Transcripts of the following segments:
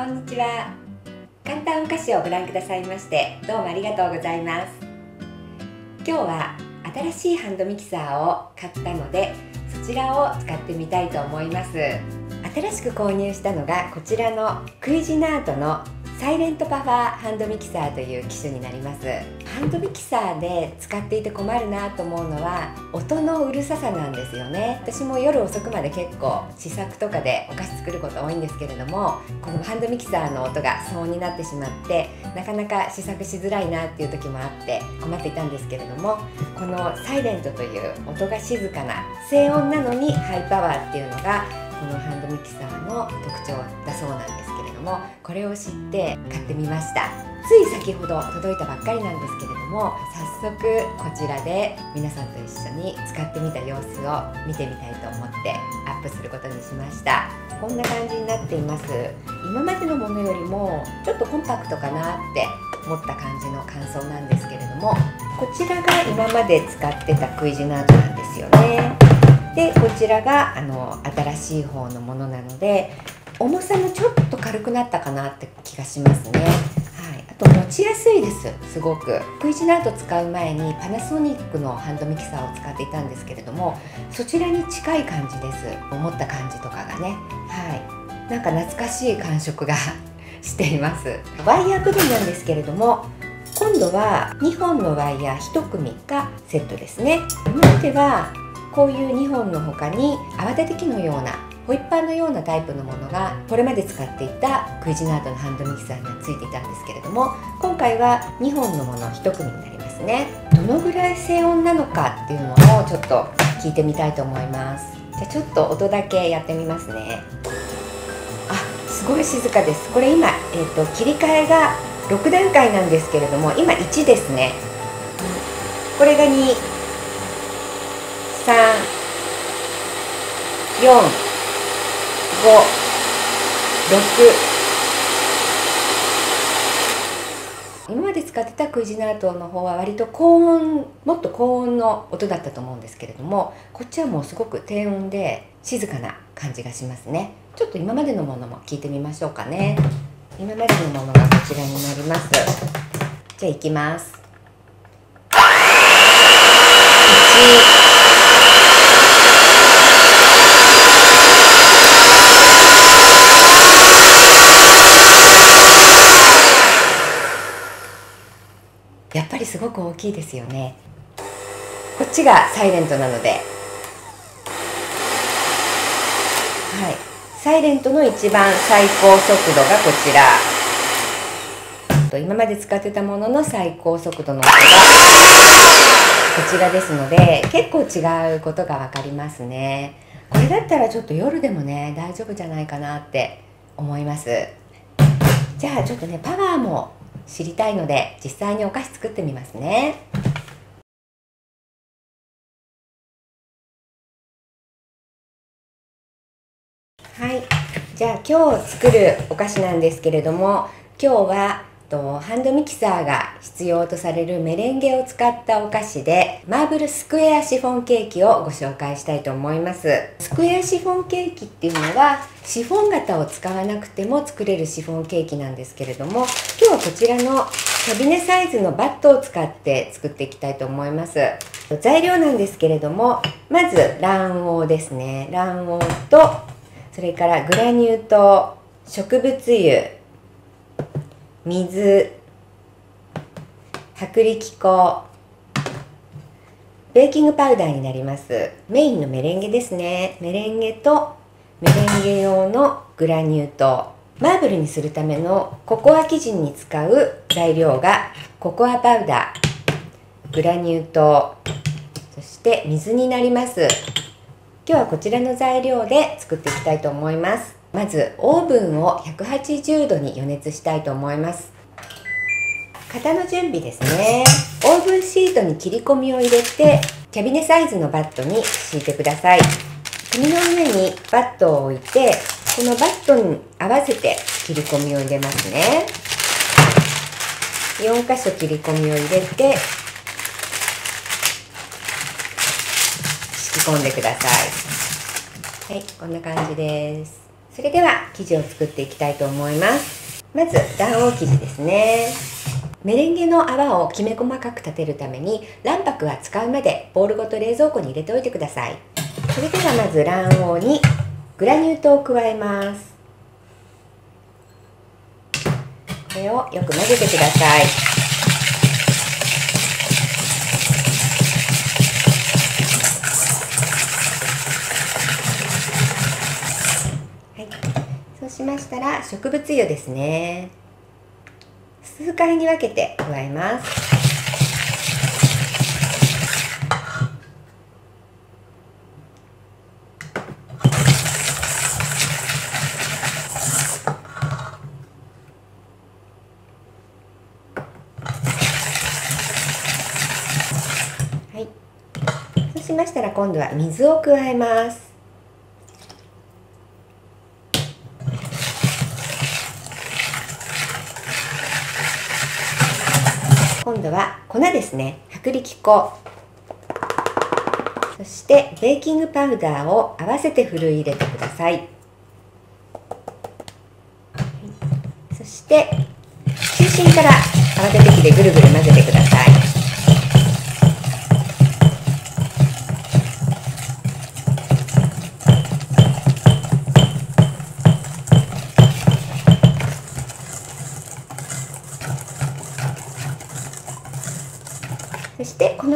こんにちは。簡単お菓子をご覧くださいましてどうもありがとうございます。今日は新しいハンドミキサーを買ったのでそちらを使ってみたいと思います。新しく購入したのがこちらのクイジナートのサイレントパファーハンドミキサーという機種になります。ハンドミキサーで使っていて困るなと思うのは音のうるささなんですよね。私も夜遅くまで結構試作とかでお菓子作ること多いんですけれどもこのハンドミキサーの音が騒音になってしまってなかなか試作しづらいなっていう時もあって困っていたんですけれどもこのサイレントという音が静かな静音なのにハイパワーっていうのがこのハンドミキサーの特徴だそうなんですけれどもこれを知って買ってみました。つい先ほど届いたばっかりなんですけれども早速こちらで皆さんと一緒に使ってみた様子を見てみたいと思ってアップすることにしました。こんな感じになっています。今までのものよりもちょっとコンパクトかなって思った感じの感想なんですけれどもこちらが今まで使ってたクイジナートなんですよね。でこちらがあの新しい方のものなので重さもちょっと軽くなったかなって気がしますね。はい。あと持ちやすいです。すごく。クイジナート使う前にパナソニックのハンドミキサーを使っていたんですけれどもそちらに近い感じです。思った感じとかがね。はい。なんか懐かしい感触が しています。ワイヤー部分なんですけれども今度は2本のワイヤー1組がセットですね。今ではこういう2本の他に泡立て器のようなホイッパーのようなタイプのものがこれまで使っていたクイジナートのハンドミキサーにはついていたんですけれども今回は2本のもの1組になりますね。どのぐらい静音なのかっていうのをちょっと聞いてみたいと思います。じゃちょっと音だけやってみますね。あすごい静かです。これ今、えーと、切り替えが6段階なんですけれども今1ですね。これが2 34。56今まで使ってたクイジナートの方は割と高音もっと高音の音だったと思うんですけれどもこっちはもうすごく低音で静かな感じがしますね。ちょっと今までのものも聞いてみましょうかね。今までのものがこちらになります。じゃあいきます。1すごく大きいですよね。こっちがサイレントなので。はい。サイレントの一番最高速度がこちら。今まで使ってたものの最高速度の音がこちらですので結構違うことが分かりますね。これだったらちょっと夜でもね大丈夫じゃないかなって思います。じゃあちょっとねパワーも知りたいので実際にお菓子作ってみますね。はい。じゃあ今日作るお菓子なんですけれども今日はとハンドミキサーが必要とされるメレンゲを使ったお菓子でマーブルスクエアシフォンケーキをご紹介したいと思います。スクエアシフォンケーキっていうのはシフォン型を使わなくても作れるシフォンケーキなんですけれどもこちらのキャビネサイズのバットを使って作っていきたいと思います。材料なんですけれどもまず卵黄ですね。卵黄とそれからグラニュー糖植物油水薄力粉ベーキングパウダーになります。メインのメレンゲですね。メレンゲとメレンゲ用のグラニュー糖。マーブルにするためのココア生地に使う材料がココアパウダーグラニュー糖そして水になります。今日はこちらの材料で作っていきたいと思います。まずオーブンを180度に予熱したいと思います。型の準備ですね。オーブンシートに切り込みを入れてキャビネサイズのバットに敷いてください。紙の上にバットを置いてこのバットに合わせて切り込みを入れますね。4箇所切り込みを入れて敷き込んでください。はいこんな感じです。そそれでは生地を作っていきたいと思います。まず卵黄生地ですね。メレンゲの泡をきめ細かく立てるために卵白は使うまでボウルごと冷蔵庫に入れておいてください。それではまず卵黄にグラニュー糖を加えます。これをよく混ぜてください。はい、そうしましたら植物油ですね。数回に分けて加えます。しましたら今度は水を加えます。今度は粉ですね。薄力粉。そしてベーキングパウダーを合わせてふるい入れてください。そして中心から泡立て器でぐるぐる混ぜてください。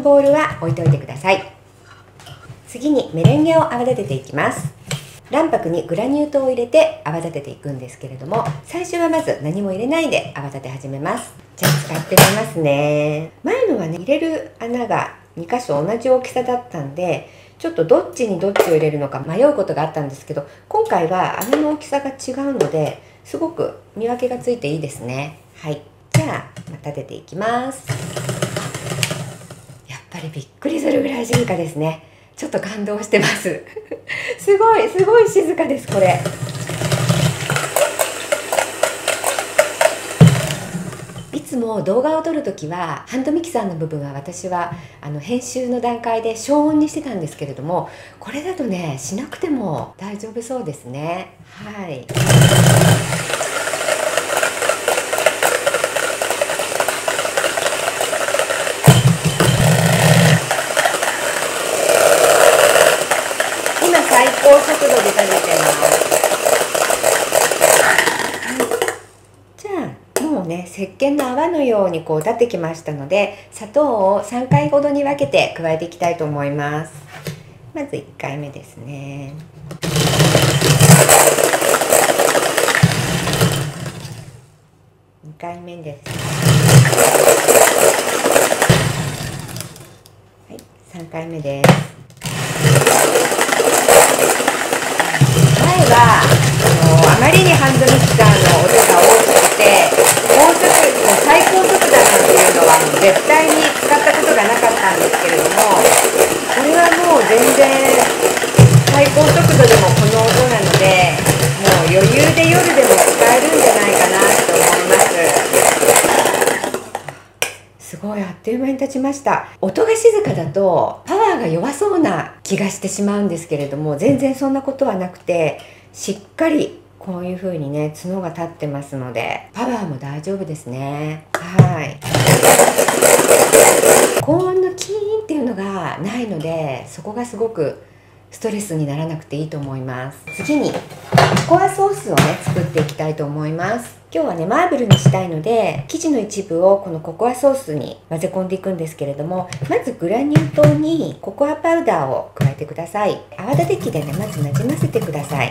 ボウルは置いておいてください。次にメレンゲを泡立てていきます。卵白にグラニュー糖を入れて泡立てていくんですけれども最初はまず何も入れないで泡立て始めます。じゃあ使ってみますね。前のはね入れる穴が2箇所同じ大きさだったんでちょっとどっちにどっちを入れるのか迷うことがあったんですけど今回は穴の大きさが違うのですごく見分けがついていいですね。はい。じゃあ立てていきます。ぱりびっくりするぐらい静かですね。ちょっと感動してます。すごいすごい静かですこれ。いつも動画を撮るときはハンドミキサーの部分は私はあの編集の段階で消音にしてたんですけれどもこれだとねしなくても大丈夫そうですね。はい今最高速度で食べてますじゃあもうね石鹸の泡のようにこう立ってきましたので砂糖を3回ほどに分けて加えていきたいと思います。まず1回目ですね。2回目です。はい3回目です。前はあのあまりにハンドミキサーの音が大きくて高速もう最最高速度なんていうのは絶対に使ったことがなかったんですけれどもこれはもう全然最高速度でもこの音なのでもう余裕で夜でも使えるんじゃないかなと思います。すごいあっという間に経ちました。音が静かだとパワーが弱そうな気がしてしまうんですけれども全然そんなことはなくてしっかりこういう風にね角が立ってますのでパワーも大丈夫ですね。はい。高音のキーンっていうのがないのでそこがすごくストレスにならなくていいと思います。次にココアソースをね作っていきたいと思います。今日はねマーブルにしたいので生地の一部をこのココアソースに混ぜ込んでいくんですけれどもまずグラニュー糖にココアパウダーを加えてください。泡立て器でねまずなじませてください。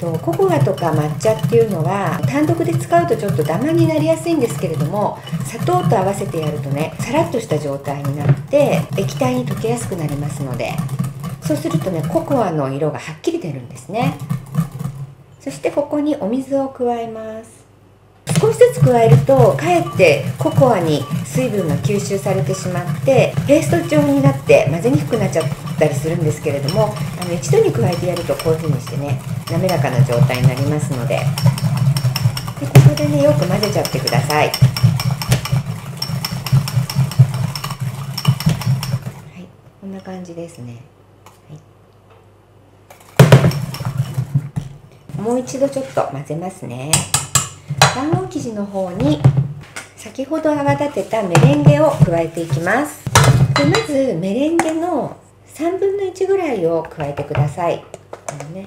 とココアとか抹茶っていうのは単独で使うとちょっとダマになりやすいんですけれども砂糖と合わせてやるとねさらっとした状態になって液体に溶けやすくなりますのでそうするとねココアの色がはっきり出るんですね。そしてここにお水を加えます。少しずつ加えるとかえってココアに水分が吸収されてしまってペースト状になって混ぜにくくなっちゃったりするんですけれどもあの一度に加えてやるとこういう風にしてね滑らかな状態になりますので。でここでねよく混ぜちゃってください。はい。こんな感じですね、はい、もう一度ちょっと混ぜますね。卵黄生地の方に先ほど泡立てたメレンゲを加えていきます。でまずメレンゲの3分の1ぐらいを加えてください。ね。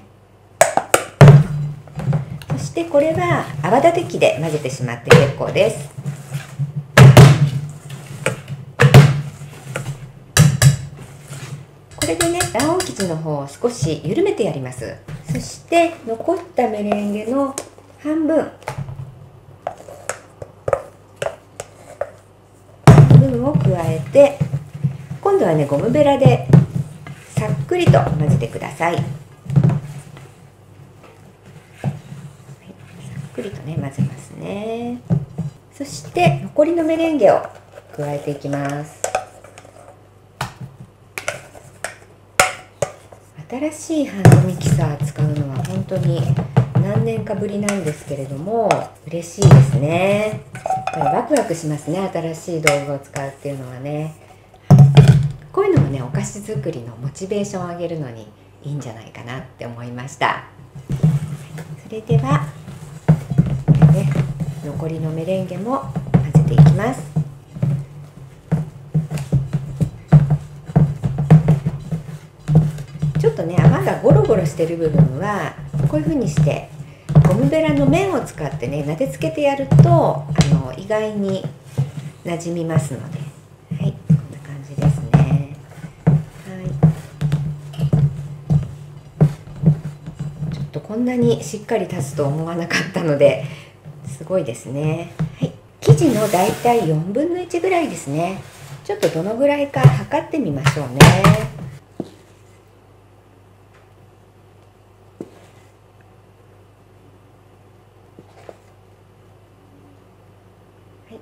そしてこれは泡立て器で混ぜてしまって結構です。これでね卵黄生地の方を少し緩めてやります。そして残ったメレンゲの半分。分を加えて今度はねゴムベラでさっくりと混ぜてください、はい、さっくりとね混ぜますね。そして残りのメレンゲを加えていきます。新しいハンドミキサー使うのは本当に何年かぶりなんですけれども嬉しいですね。ワクワクしますね新しい道具を使うっていうのはね。ねお菓子作りのモチベーションを上げるのにいいんじゃないかなって思いました。それではね残りのメレンゲも混ぜていきます。ちょっとね泡がゴロゴロしてる部分はこういう風にしてゴムベラの面を使ってね撫でつけてやるとあの意外に馴染みますのでこんなにしっかり立つと思わなかったのですごいですね。はい。生地のだいたい4分の1ぐらいですね。ちょっとどのぐらいか測ってみましょうね。はい、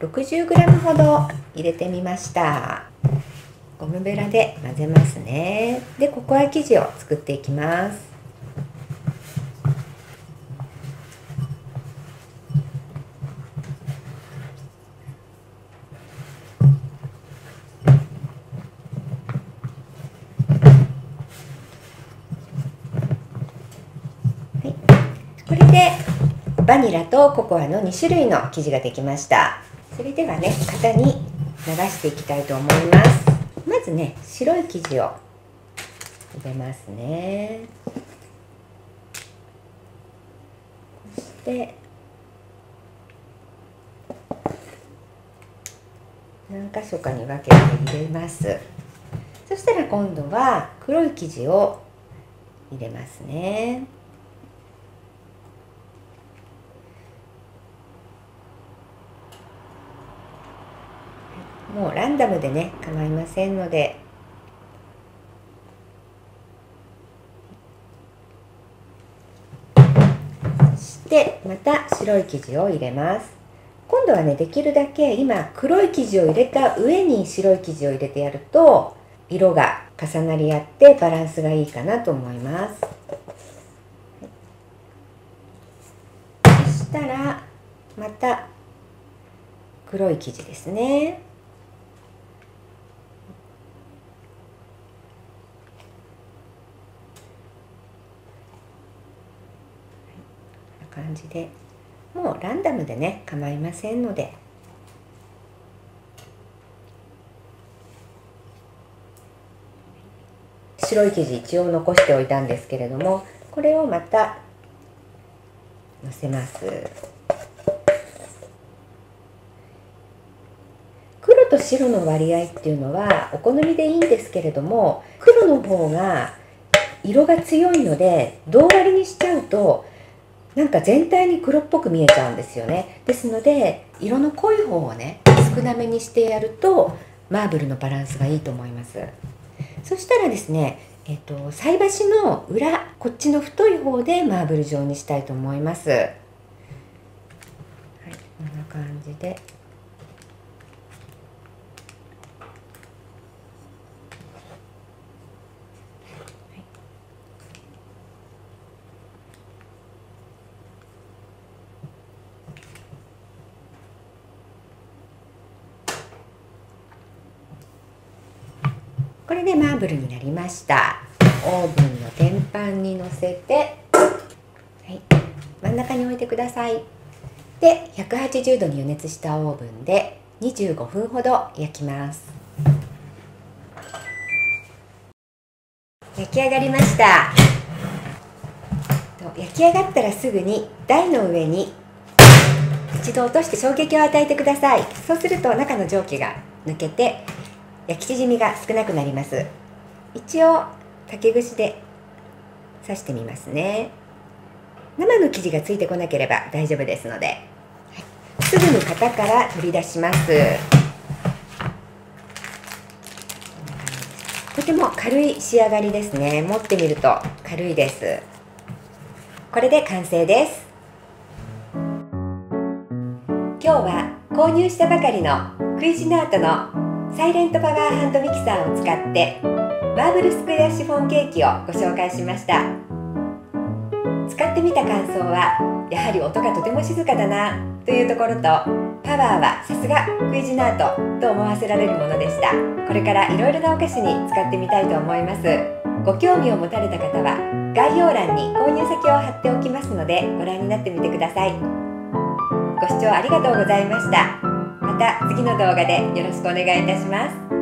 60g ほど入れてみました。ゴムベラで混ぜますね。でココア生地を作っていきますこれでバニラとココアの2種類の生地ができました。それではね型に流していきたいと思います。まずね白い生地を入れますね。そして何箇所かに分けて入れます。そしたら今度は黒い生地を入れますね。もうランダムでね構いませんので。そしてまた白い生地を入れます。今度はねできるだけ今黒い生地を入れた上に白い生地を入れてやると色が重なり合ってバランスがいいかなと思います。そしたらまた黒い生地ですね。感じでもうランダムでね構いませんので。白い生地一応残しておいたんですけれどもこれをまたのせます。黒と白の割合っていうのはお好みでいいんですけれども黒の方が色が強いので銅割りにしちゃうとなんか全体に黒っぽく見えちゃうんですよね。ですので色の濃い方をね少なめにしてやるとマーブルのバランスがいいと思います。そしたらですねえっと菜箸の裏こっちの太い方でマーブル状にしたいと思います。はいこんな感じで。これでマーブルになりました。オーブンの天板にのせてはい真ん中に置いてください。で180度に予熱したオーブンで25分ほど焼きます。焼き上がりました。焼き上がったらすぐに台の上に一度落として衝撃を与えてください。そうすると中の蒸気が抜けて焼き縮みが少なくなります。一応竹串で刺してみますね。生の生地がついてこなければ大丈夫ですので、はい、すぐに型から取り出します。とても軽い仕上がりですね。持ってみると軽いです。これで完成です。今日は購入したばかりのクイジナートのサイレントパワーハンドミキサーを使ってマーブルスクエアシフォンケーキをご紹介しました。使ってみた感想はやはり音がとても静かだなというところとパワーはさすがクイジナートと思わせられるものでした。これからいろいろなお菓子に使ってみたいと思います。ご興味を持たれた方は概要欄に購入先を貼っておきますのでご覧になってみてください。ご視聴ありがとうございました。た次の動画でよろしくお願いいたします。